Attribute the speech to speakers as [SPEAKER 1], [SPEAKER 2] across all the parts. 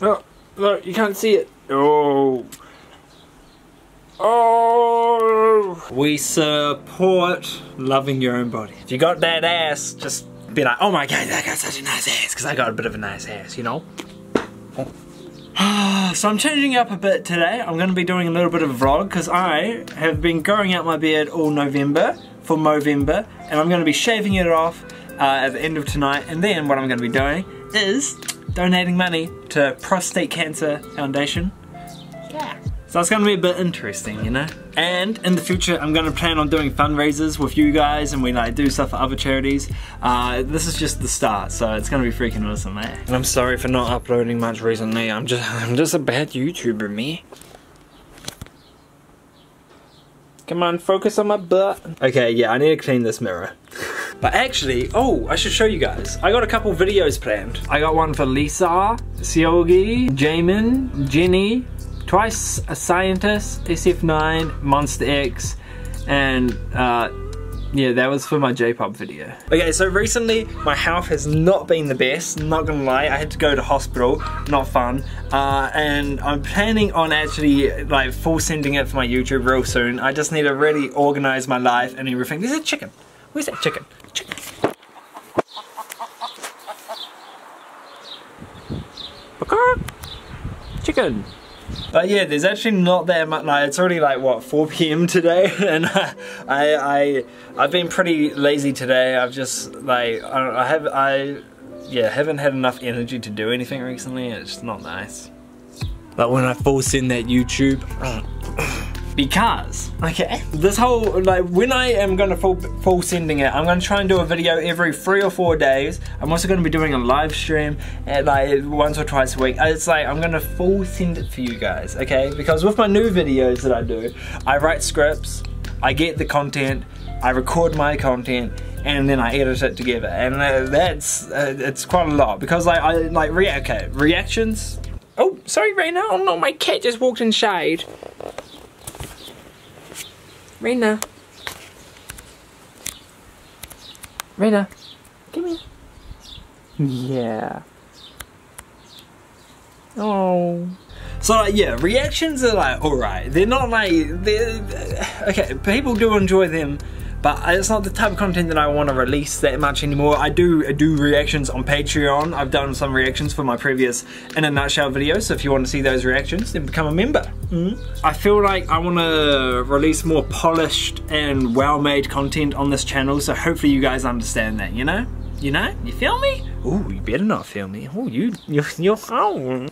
[SPEAKER 1] Look, look, you can't see it. Oh. Oh. We support loving your own body. If you got that ass, just be like, oh my god, that got such a nice ass, because I got a bit of a nice ass, you know? so I'm changing up a bit today. I'm going to be doing a little bit of a vlog because I have been growing out my beard all November for Movember and I'm going to be shaving it off uh, at the end of tonight and then what I'm going to be doing is donating money to Prostate Cancer Foundation. Yeah. So it's going to be a bit interesting, you know? And in the future, I'm going to plan on doing fundraisers with you guys and we like do stuff for other charities. Uh, this is just the start, so it's going to be freaking awesome, eh? And I'm sorry for not uploading much recently. I'm just, I'm just a bad YouTuber, me. Come on, focus on my butt. Okay, yeah, I need to clean this mirror. But actually, oh, I should show you guys. I got a couple videos planned. I got one for Lisa, Seogi, Jaemin, Jennie, Twice a Scientist, SF9, Monsta X, and uh, yeah, that was for my J-pop video. Okay, so recently my health has not been the best, not gonna lie. I had to go to hospital, not fun. Uh, and I'm planning on actually like full sending it for my YouTube real soon. I just need to really organize my life and everything. There's a chicken. Where's that chicken? Chicken. But yeah, there's actually not that much, like, it's already like, what, 4 p.m. today, and I, I, I've been pretty lazy today, I've just, like, I, I have, I, yeah, haven't had enough energy to do anything recently, it's not nice. But when I force in that YouTube, because, okay, this whole, like, when I am gonna full, full sending it, I'm gonna try and do a video every three or four days. I'm also gonna be doing a live stream at like once or twice a week. It's like, I'm gonna full send it for you guys, okay? Because with my new videos that I do, I write scripts, I get the content, I record my content, and then I edit it together. And uh, that's, uh, it's quite a lot. Because like, I, like, rea okay, reactions. Oh, sorry, Raina. Oh no, my cat just walked inside. Raina. Raina. Come here. Yeah. Oh. So like, yeah, reactions are like alright. They're not like they're okay. People do enjoy them, but it's not the type of content that I want to release that much anymore. I do I do reactions on Patreon. I've done some reactions for my previous In a Nutshell videos, so if you want to see those reactions, then become a member. Mm. I feel like I want to release more polished and well-made content on this channel, so hopefully you guys understand that, you know? You know? You feel me? Ooh, you better not feel me. Oh, you, you, you're, oh.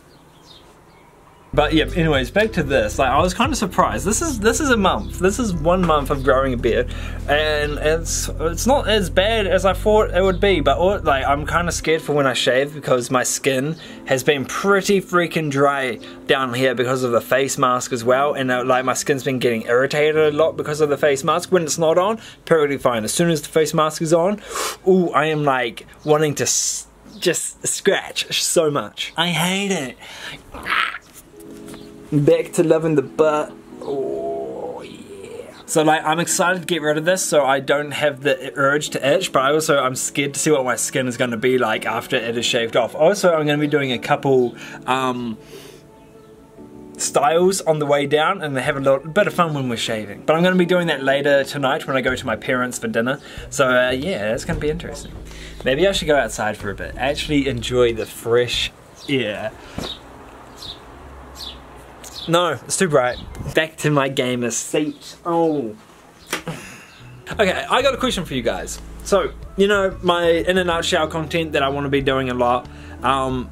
[SPEAKER 1] But yeah, anyways, back to this. Like I was kind of surprised. This is this is a month. This is one month of growing a beard, and it's it's not as bad as I thought it would be. But like I'm kind of scared for when I shave because my skin has been pretty freaking dry down here because of the face mask as well, and uh, like my skin's been getting irritated a lot because of the face mask. When it's not on, perfectly fine. As soon as the face mask is on, ooh, I am like wanting to just scratch so much. I hate it. Back to loving the butt. Oh yeah. So like I'm excited to get rid of this so I don't have the urge to itch but I also I'm scared to see what my skin is going to be like after it is shaved off. Also I'm going to be doing a couple um, styles on the way down and have a little bit of fun when we're shaving. But I'm going to be doing that later tonight when I go to my parents for dinner. So uh, yeah, it's going to be interesting. Maybe I should go outside for a bit. Actually enjoy the fresh air. No, it's too bright. Back to my gamer seat. Oh. Okay, I got a question for you guys. So, you know, my in a nutshell content that I want to be doing a lot. Um,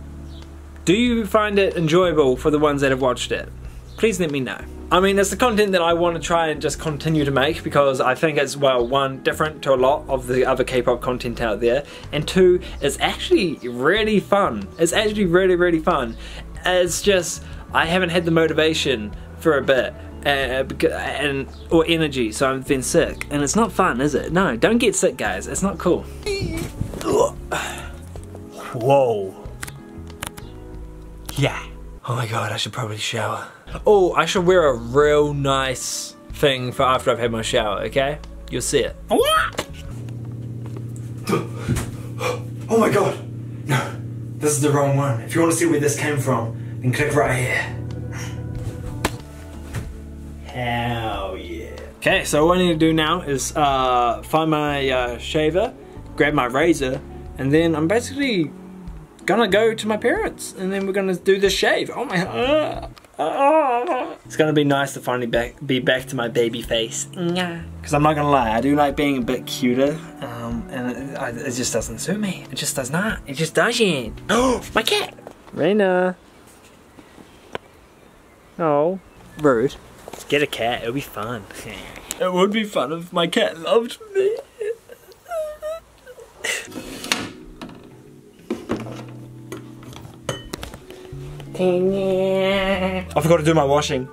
[SPEAKER 1] do you find it enjoyable for the ones that have watched it? Please let me know. I mean, it's the content that I want to try and just continue to make because I think it's, well, one, different to a lot of the other K-pop content out there, and two, it's actually really fun. It's actually really, really fun. It's just, I haven't had the motivation for a bit. Uh, and or energy, so I've been sick, and it's not fun, is it? No, don't get sick, guys. It's not cool. Whoa. Yeah. Oh my god, I should probably shower. Oh, I should wear a real nice thing for after I've had my shower, okay? You'll see it. Oh my god! No, this is the wrong one. If you want to see where this came from, and click right here. Hell yeah. Okay, so what I need to do now is uh, find my uh, shaver, grab my razor, and then I'm basically gonna go to my parents and then we're gonna do the shave. Oh my, uh, uh, it's gonna be nice to finally back, be back to my baby face. Yeah. Because I'm not gonna lie, I do like being a bit cuter um, and it, it, just doesn't suit me. It just does not. It just doesn't. Oh, my cat! Raina. Oh, rude. Get a cat, it'll be fun. it would be fun if my cat loved me. I forgot to do my washing.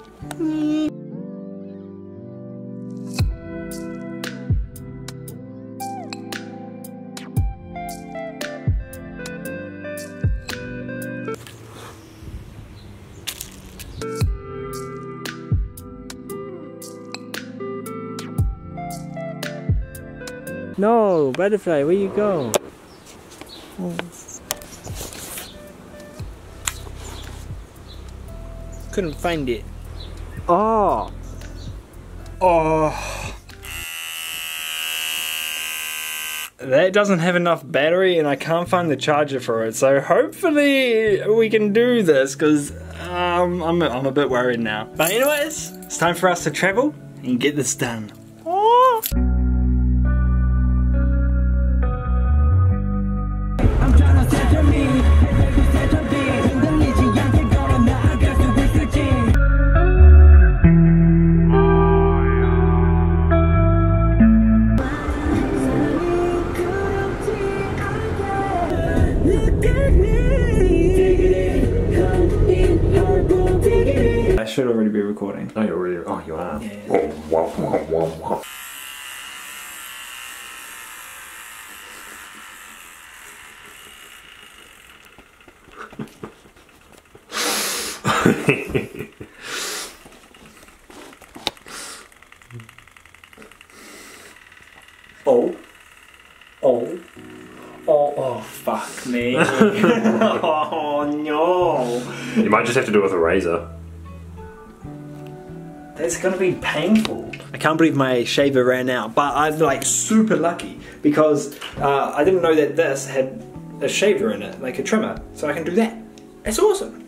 [SPEAKER 1] No, butterfly, where you go? Oh. Couldn't find it. Oh. Oh. That doesn't have enough battery and I can't find the charger for it. So hopefully we can do this because um, I'm, I'm a bit worried now. But anyways, it's time for us to travel and get this done. Should already be recording.
[SPEAKER 2] Oh, you're already. Oh, you are. Yeah. Oh, wow, wow, wow, wow.
[SPEAKER 1] Oh. Oh, oh, fuck me. oh, no.
[SPEAKER 2] You might just have to do it with a razor.
[SPEAKER 1] That's gonna be painful. I can't believe my shaver ran out, but I'm like super lucky because uh, I didn't know that this had a shaver in it, like a trimmer, so I can do that. It's awesome.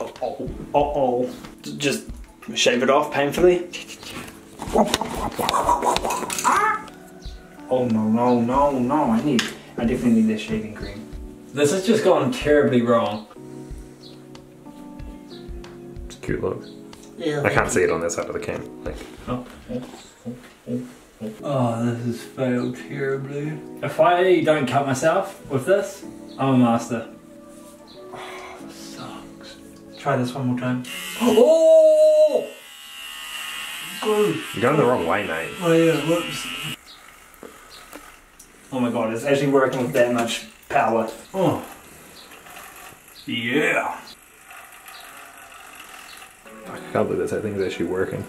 [SPEAKER 1] Oh, oh, oh, oh. Just shave it off painfully. Oh no, no, no, no, I need, I definitely need this shaving cream. This has just gone terribly wrong It's a
[SPEAKER 2] cute look. Yeah. I can't see it on this side of the cam. Like.
[SPEAKER 1] Oh, oh, oh, oh, this has failed terribly. If I don't cut myself with this, I'm a master. Oh, this sucks. Try this one more time. Oh!
[SPEAKER 2] You're going the wrong way, mate.
[SPEAKER 1] Oh yeah, whoops. Oh my god, it's actually working with that much power. Oh. Yeah.
[SPEAKER 2] I can't believe this. I think it's actually working.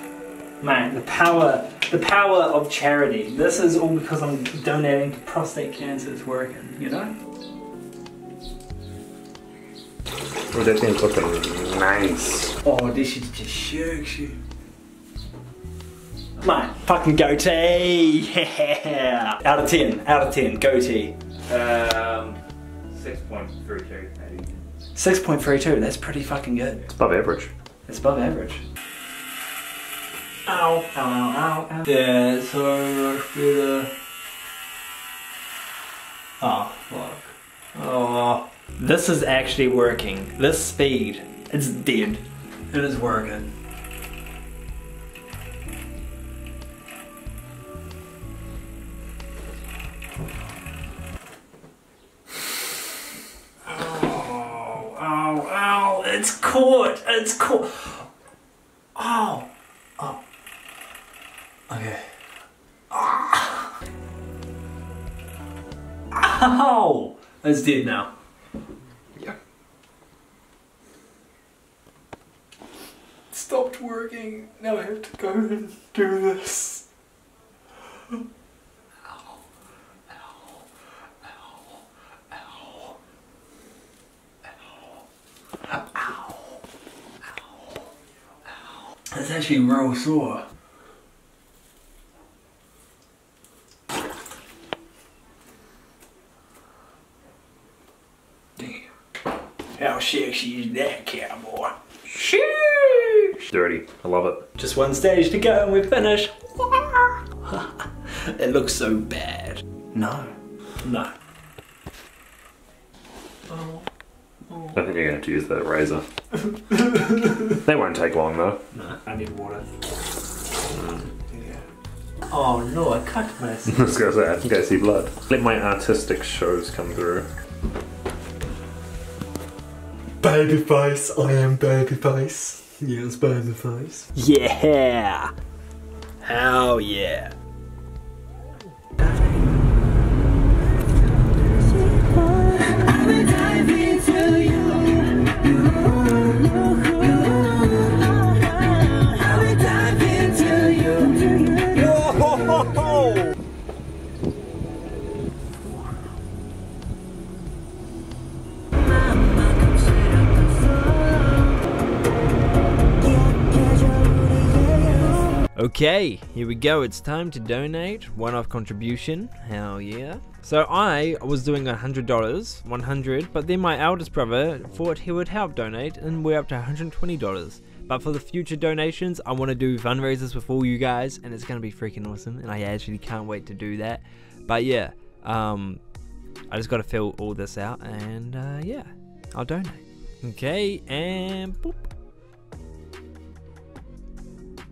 [SPEAKER 1] Man, the power, the power of charity. This is all because I'm donating to prostate cancer. It's working, you know.
[SPEAKER 2] Oh, that thing's looking nice.
[SPEAKER 1] Oh, this is just shakes you. My fucking goatee! Yeah. Out of 10, out of 10, goatee.
[SPEAKER 2] Um, 6.32 maybe.
[SPEAKER 1] 6.32, that's pretty fucking good.
[SPEAKER 2] It's above average.
[SPEAKER 1] It's above average. Ow, ow, ow, ow, Yeah, so much better. Oh, fuck. Oh. This is actually working. This speed, it's dead. It is working. It's caught. It's caught. Oh. Oh. Okay. Ah. Ow! It's dead now.
[SPEAKER 2] Yeah.
[SPEAKER 1] stopped working. Now I have to go and do this. That's actually real sore. Damn. How sexy is that cowboy? Sheesh!
[SPEAKER 2] Dirty. I love it.
[SPEAKER 1] Just one stage to go and we're finished. it looks so bad. No. No. Oh. Oh.
[SPEAKER 2] I think you're gonna have to use that razor. they won't take long though.
[SPEAKER 1] No, I need water. Mm. Oh no, I cut myself.
[SPEAKER 2] I was gonna say, I think I see blood. Let my artistic shows come through.
[SPEAKER 3] Babyface, I am babyface. Yes, babyface.
[SPEAKER 1] Yeah! Hell yeah! Okay, here we go. It's time to donate. One-off contribution. Hell yeah. So I was doing $100, 100, but then my eldest brother thought he would help donate and we're up to $120. But for the future donations, I want to do fundraisers with all you guys and it's going to be freaking awesome and I actually can't wait to do that. But yeah, um, I just got to fill all this out and uh, yeah, I'll donate. Okay, and boop.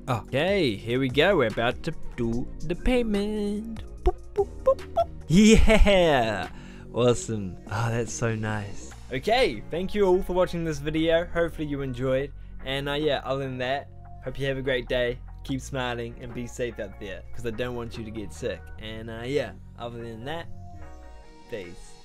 [SPEAKER 1] Okay, here we go. We're about to do the payment. Boop, boop, boop. Yeah! Awesome. Oh, that's so nice. Okay, thank you all for watching this video. Hopefully you enjoyed. And uh, yeah, other than that, hope you have a great day. Keep smiling and be safe out there because I don't want you to get sick. And uh, yeah, other than that, peace.